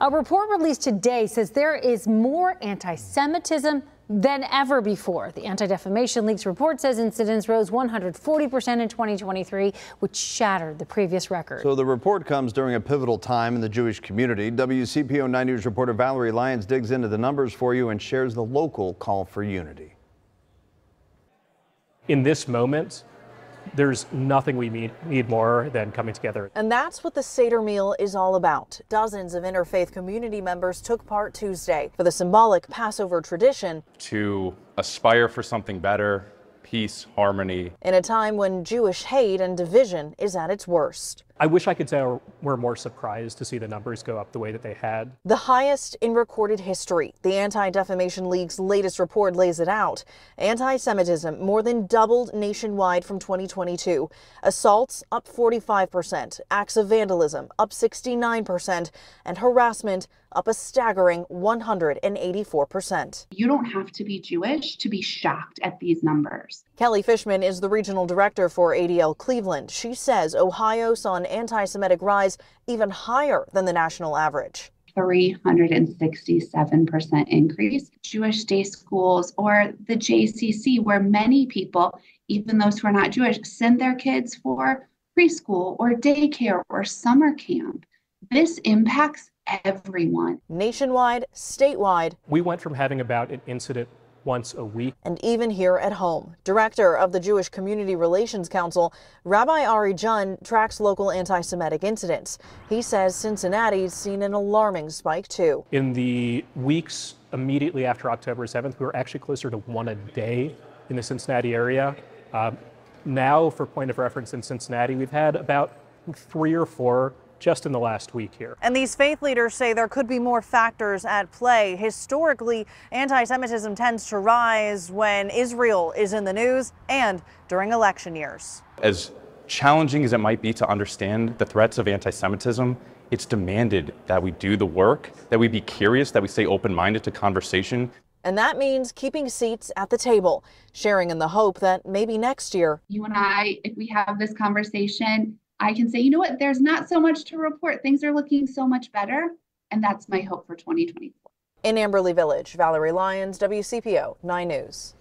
A report released today says there is more anti Semitism than ever before. The Anti Defamation League's report says incidents rose 140% in 2023, which shattered the previous record. So the report comes during a pivotal time in the Jewish community. WCPO 9 News reporter Valerie Lyons digs into the numbers for you and shares the local call for unity. In this moment, there's nothing we need, need more than coming together. And that's what the Seder meal is all about. Dozens of interfaith community members took part Tuesday for the symbolic Passover tradition to aspire for something better, peace, harmony. In a time when Jewish hate and division is at its worst. I wish I could say we're more surprised to see the numbers go up the way that they had. The highest in recorded history. The Anti Defamation League's latest report lays it out. Anti Semitism more than doubled nationwide from 2022. Assaults up 45%, acts of vandalism up 69%, and harassment up a staggering 184%. You don't have to be Jewish to be shocked at these numbers. Kelly Fishman is the regional director for ADL Cleveland. She says Ohio saw an anti Semitic rise even higher than the national average. 367% increase. Jewish day schools or the JCC, where many people, even those who are not Jewish, send their kids for preschool or daycare or summer camp. This impacts everyone. Nationwide, statewide. We went from having about an incident once a week. And even here at home. Director of the Jewish Community Relations Council, Rabbi Ari Jun tracks local anti Semitic incidents. He says Cincinnati's seen an alarming spike too. In the weeks immediately after October 7th, we were actually closer to one a day in the Cincinnati area. Uh, now, for point of reference in Cincinnati, we've had about three or four just in the last week here. And these faith leaders say there could be more factors at play. Historically, anti Semitism tends to rise when Israel is in the news and during election years. As challenging as it might be to understand the threats of anti Semitism, it's demanded that we do the work, that we be curious, that we stay open minded to conversation. And that means keeping seats at the table, sharing in the hope that maybe next year. You and I, if we have this conversation, I can say, you know what, there's not so much to report. Things are looking so much better. And that's my hope for 2024. In Amberley Village, Valerie Lyons, WCPO 9 News.